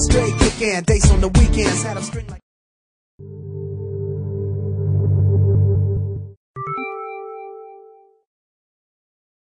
straight kickin', Dates on the weekends, string like.